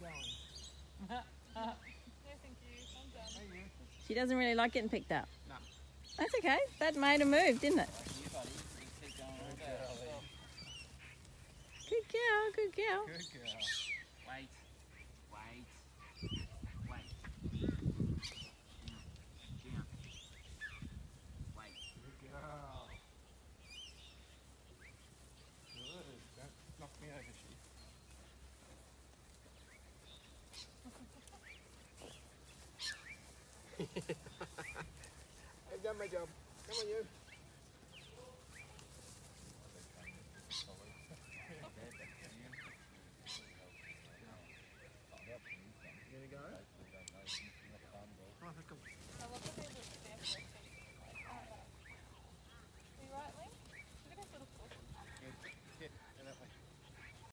going. No, thank you. I'm done. Hey, you. She doesn't really like getting picked up. No. That's okay. That made a move, didn't it? You, buddy. You keep going all Good girl, Good girl, good girl. Good girl. Wait. Come on, you.